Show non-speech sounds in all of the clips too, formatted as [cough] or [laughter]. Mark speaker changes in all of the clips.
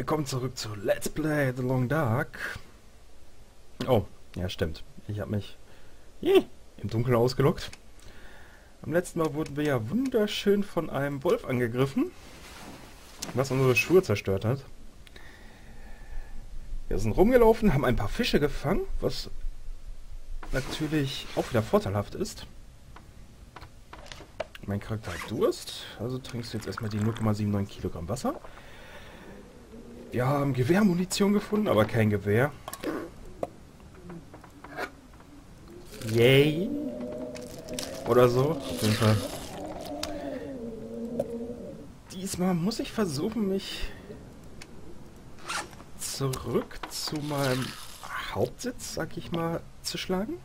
Speaker 1: Willkommen zurück zu Let's Play The Long Dark. Oh, ja stimmt. Ich habe mich im Dunkeln ausgelockt. Am letzten Mal wurden wir ja wunderschön von einem Wolf angegriffen, was unsere Schuhe zerstört hat. Wir sind rumgelaufen, haben ein paar Fische gefangen, was natürlich auch wieder vorteilhaft ist. Mein Charakter hat Durst, also trinkst du jetzt erstmal die 0,79 Kilogramm Wasser. Wir haben Gewehrmunition gefunden, aber kein Gewehr. Yay. Oder so. Auf jeden Fall. Diesmal muss ich versuchen, mich zurück zu meinem Hauptsitz, sag ich mal, zu schlagen.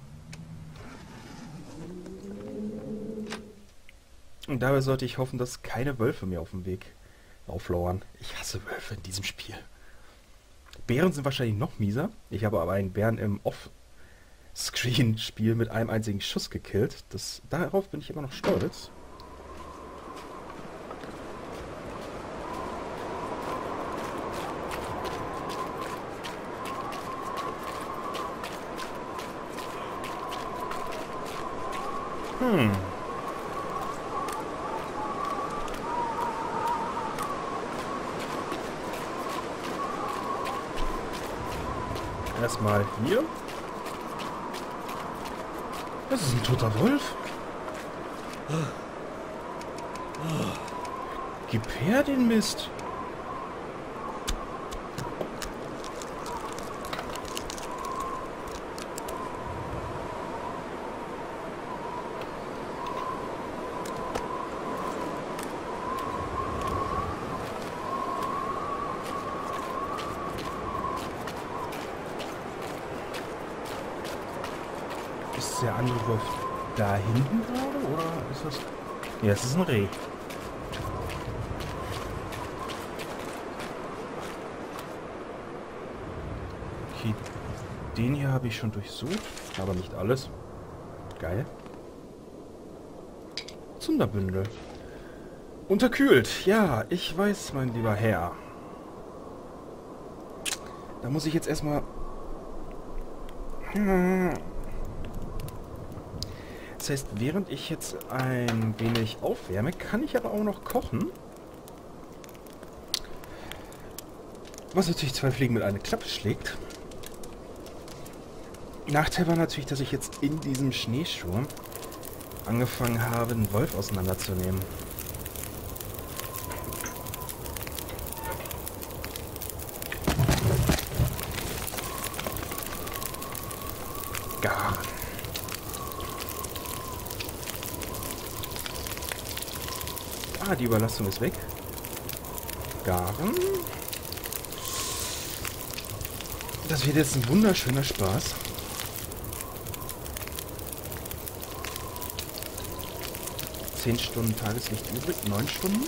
Speaker 1: Und dabei sollte ich hoffen, dass keine Wölfe mir auf dem Weg auflauern. Ich hasse Wölfe in diesem Spiel. Bären sind wahrscheinlich noch mieser. Ich habe aber einen Bären im Off-Screen-Spiel mit einem einzigen Schuss gekillt. Das, darauf bin ich immer noch stolz. Hmm. Erstmal hier. Das ist ein toter Wolf. Gib her den Mist. Ist der andere Wolf da hinten gerade oder ist das... Ja, es ist ein Reh. Okay, den hier habe ich schon durchsucht, aber nicht alles. Geil. Zunderbündel. Unterkühlt. Ja, ich weiß, mein lieber Herr. Da muss ich jetzt erstmal... Das heißt, während ich jetzt ein wenig aufwärme, kann ich aber auch noch kochen. Was natürlich zwei Fliegen mit einer Klappe schlägt. Nachteil war natürlich, dass ich jetzt in diesem Schneesturm angefangen habe, einen Wolf auseinanderzunehmen. Garen. Ah, die Überlastung ist weg. Garen. Das wird jetzt ein wunderschöner Spaß. Zehn Stunden Tageslicht übrig, neun Stunden.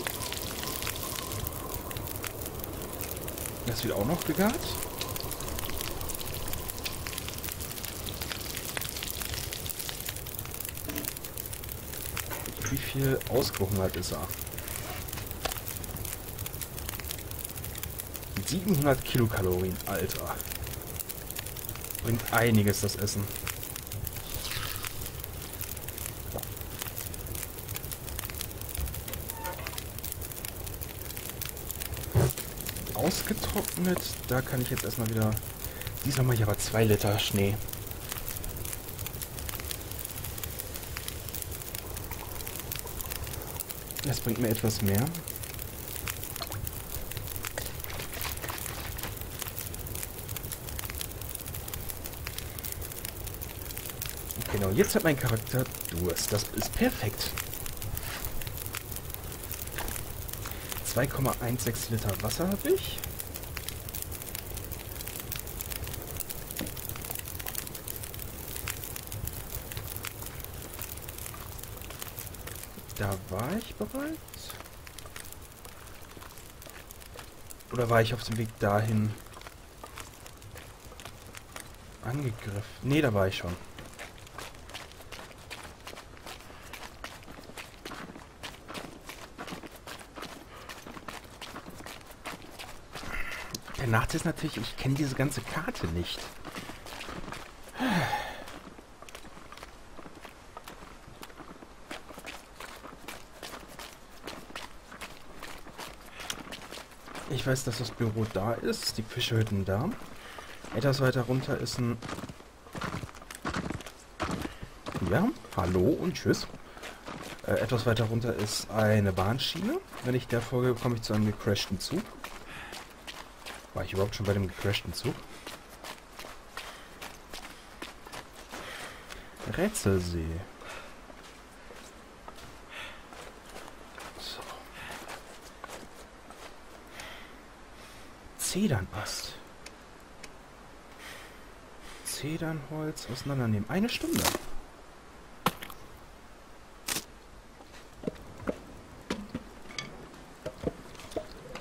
Speaker 1: Das wird auch noch gegart. Wie viel ausgehungert ist er? 700 Kilokalorien, Alter. Bringt einiges das Essen. Ausgetrocknet, da kann ich jetzt erstmal wieder... Diesmal mache ich aber 2 Liter Schnee. Das bringt mir etwas mehr. Genau, jetzt hat mein Charakter Durst. Das ist perfekt. 2,16 Liter Wasser habe ich. Da war ich bereit. Oder war ich auf dem Weg dahin angegriffen? Ne, da war ich schon. Der Nachteil ist natürlich, ich kenne diese ganze Karte nicht. Weiß, dass das Büro da ist, die Fischhütten da. Etwas weiter runter ist ein... Ja, hallo und tschüss. Äh, etwas weiter runter ist eine Bahnschiene. Wenn ich der folge, komme ich zu einem gecrashten Zug. War ich überhaupt schon bei dem gecrashten Zug? Rätselsee. Zedernast. Zedernholz auseinandernehmen. Eine Stunde.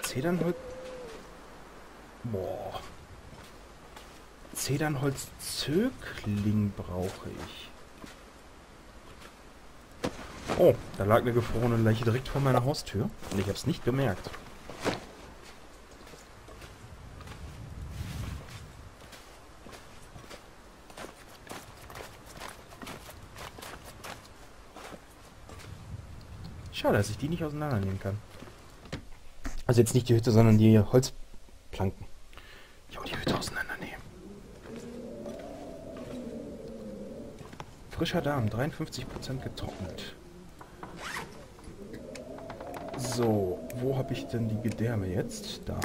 Speaker 1: Zedernholz... Boah. Zedernholz-Zögling brauche ich. Oh, da lag eine gefrorene Leiche direkt vor meiner Haustür und ich habe es nicht bemerkt. Schade, dass ich die nicht auseinandernehmen kann. Also jetzt nicht die Hütte, sondern die Holzplanken. Auch die Hütte auseinandernehmen. Frischer Darm, 53% getrocknet. So, wo habe ich denn die Gedärme jetzt? Da.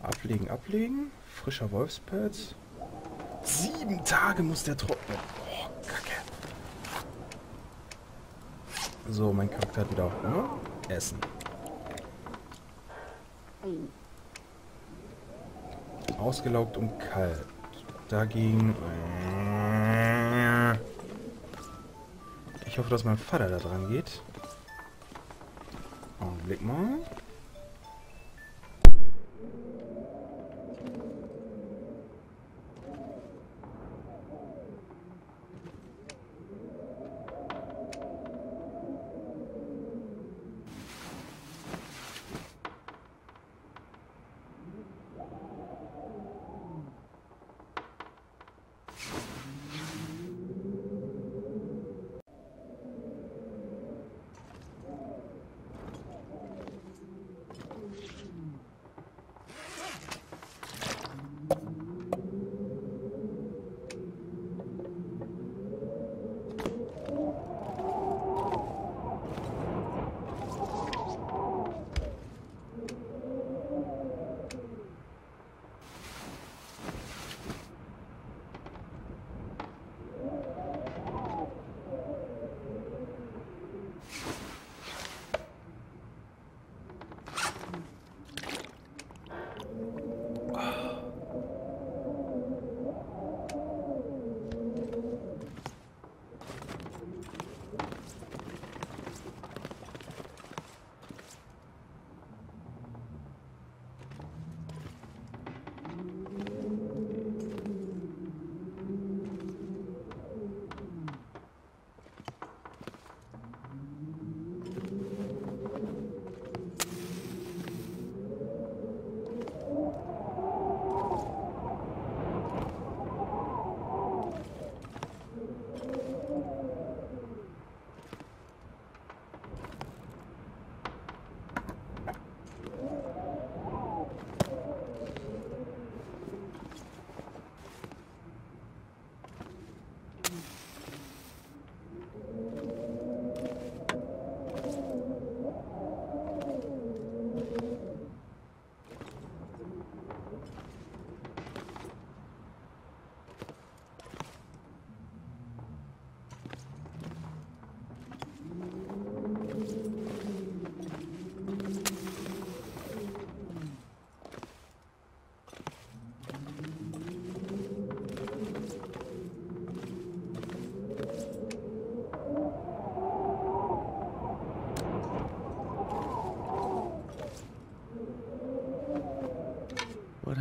Speaker 1: Ablegen, ablegen. Frischer Wolfspelz. Sieben Tage muss der trocknen. Oh, Kacke. So, mein Charakter hat wieder Hunger. Essen. Ausgelaugt und kalt. Dagegen... Ich hoffe, dass mein Vater da dran geht. Augenblick mal.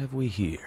Speaker 2: Have we here?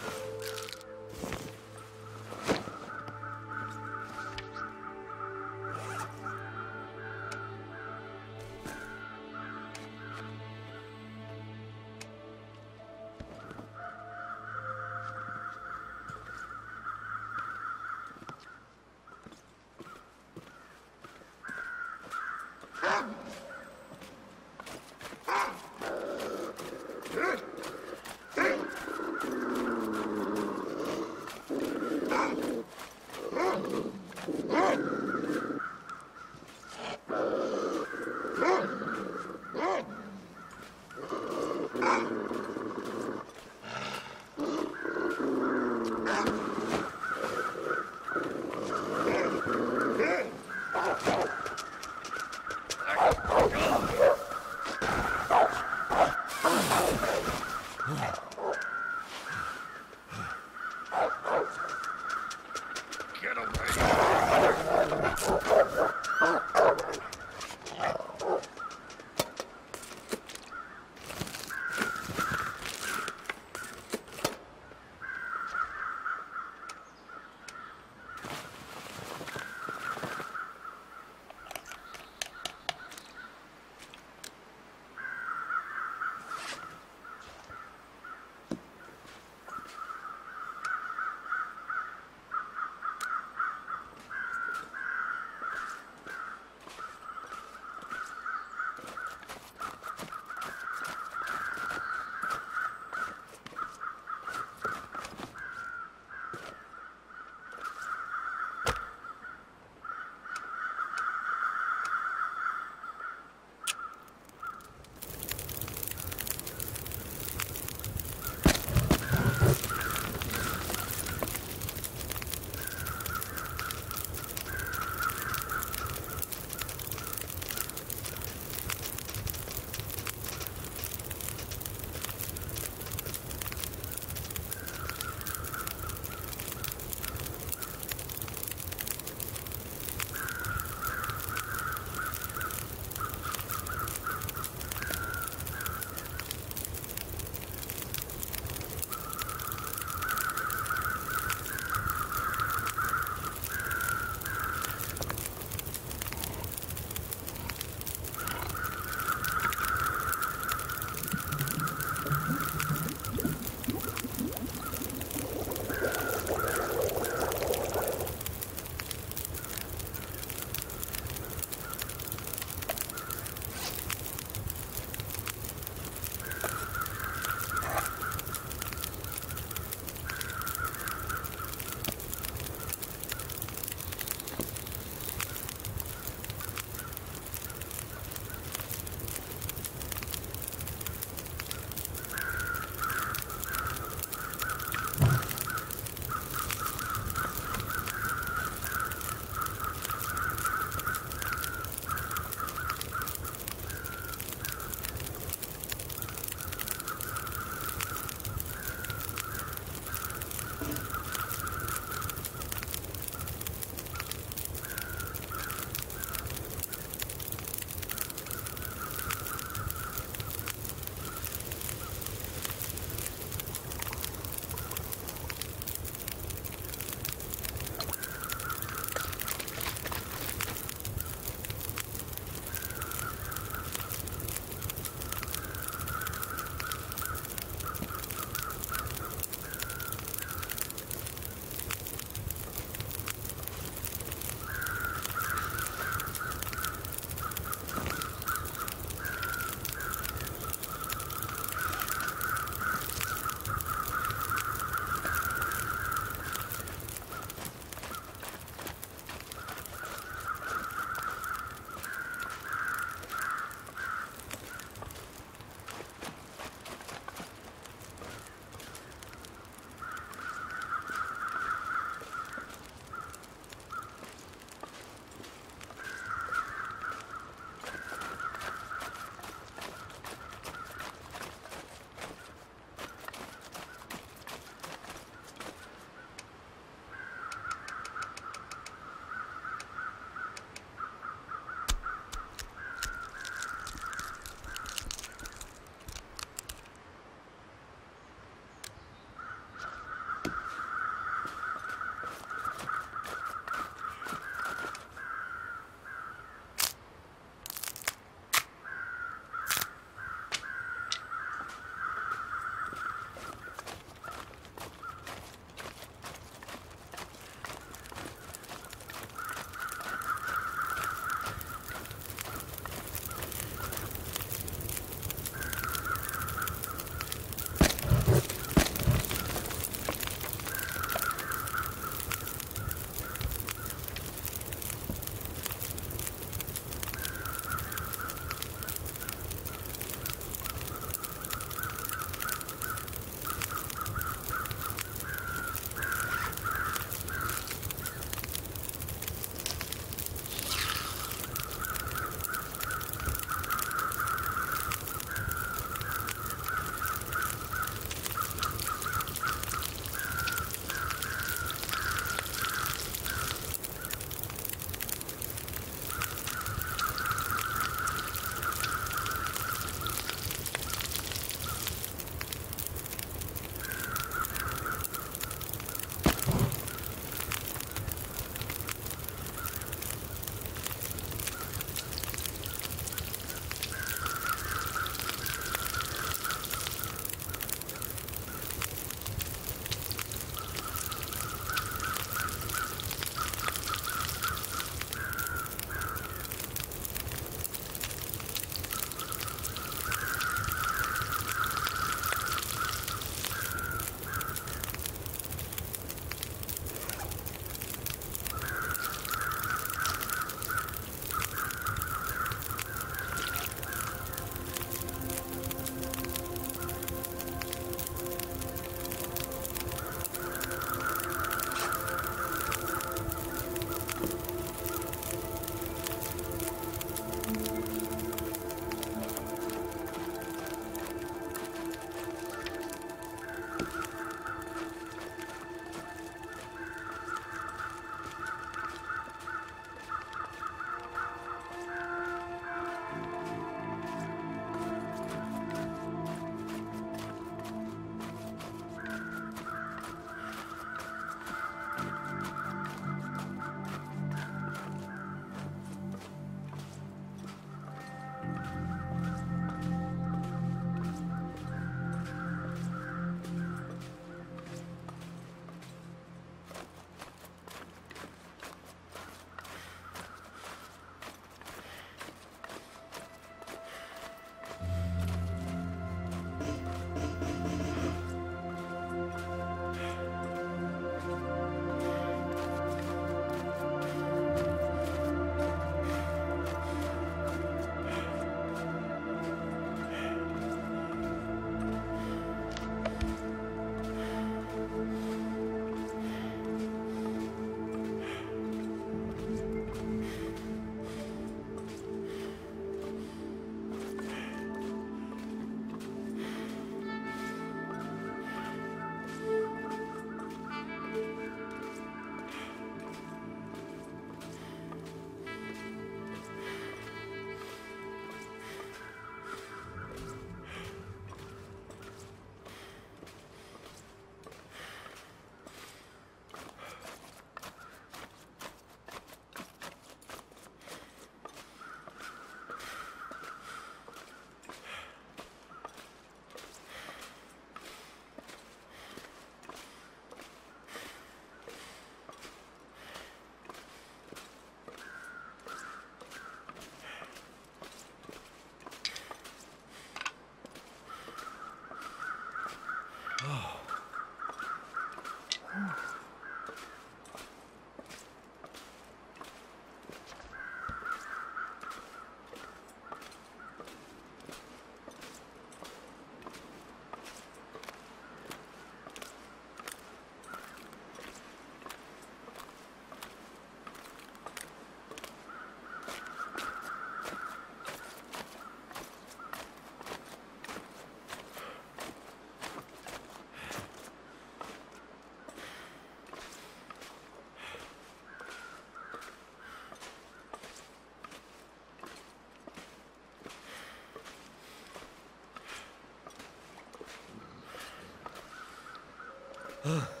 Speaker 2: Ugh. [sighs] [sighs]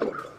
Speaker 2: Oh,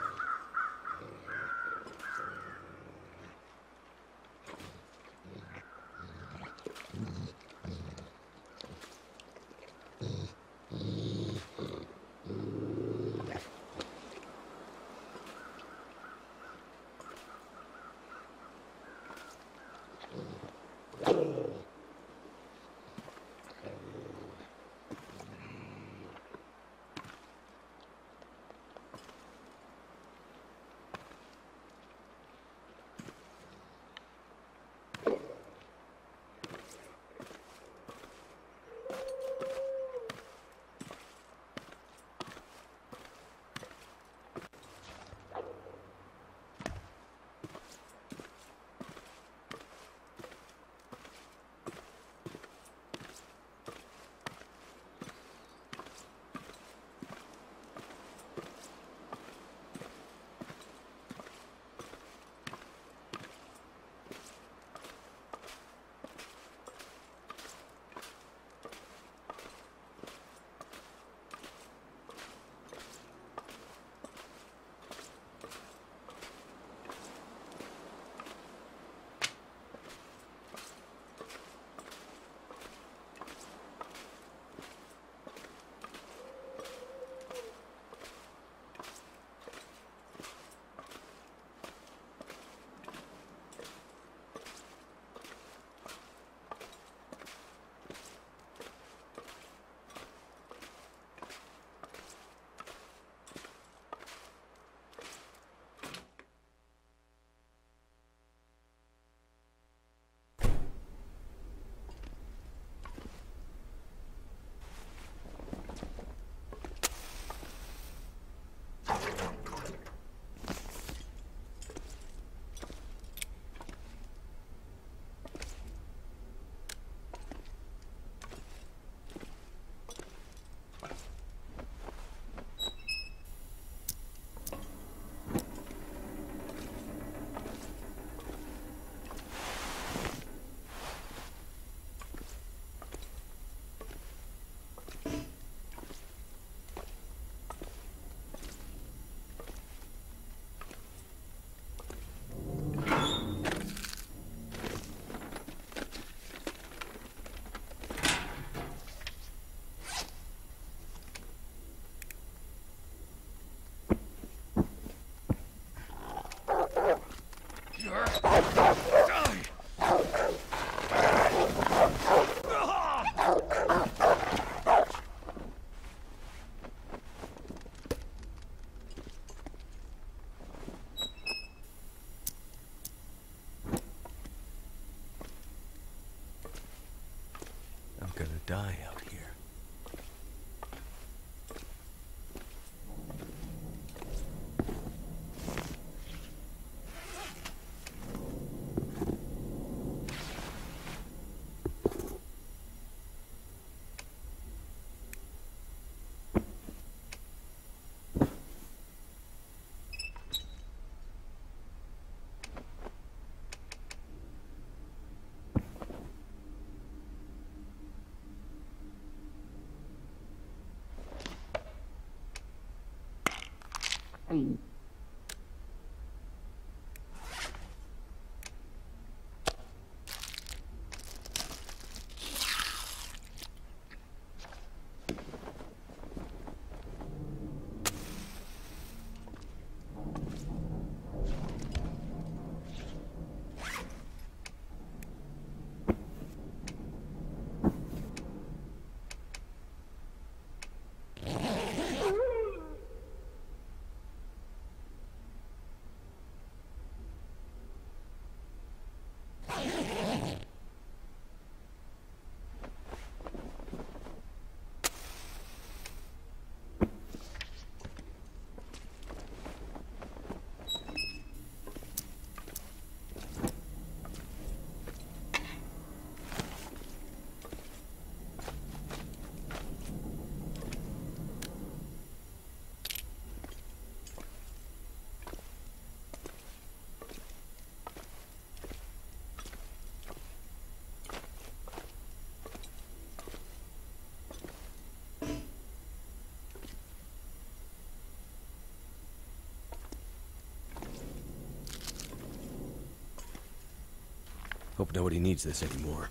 Speaker 2: I'm pain. Yeah. Hope nobody needs this anymore.